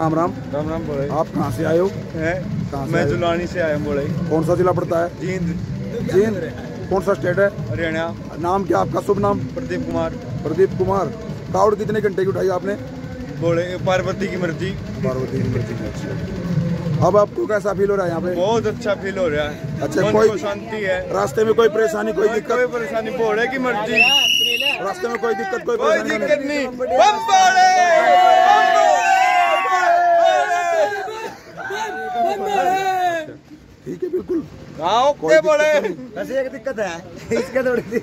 राम राम। राम राम बोले। आप कहाँ से आए हो? कहाँ मैं जुलानी से आया बोले। कौन सा जिला पड़ता है? जींद। जींद? कौन सा स्टेट है? हरियाणा। नाम क्या आपका? शुभ नाम? प्रदीप कुमार। प्रदीप कुमार। कावड़ कितने घंटे की उठाई आपने? बोले पार्वती की मर्ज़ी। पार्वती की मर्ज़ी अच्छा। अब आपको कैसा फील हो रहा है यहाँ पे? बहुत अच्छा फील हो रहा है। अच्छा, कोई- शांति है। रास्ते में कोई परेशानी कोई कोई कोई दिक्कत? परेशानी बोले की मर्ज़ी। रास्ते में कोई दिक्कत कोई दिक्कत नहीं नहीं बम बोले ठीक है बिल्कुल। गाँव बड़े ओके बोले। वैसे एक दिक्कत है इसके थोड़ी सी।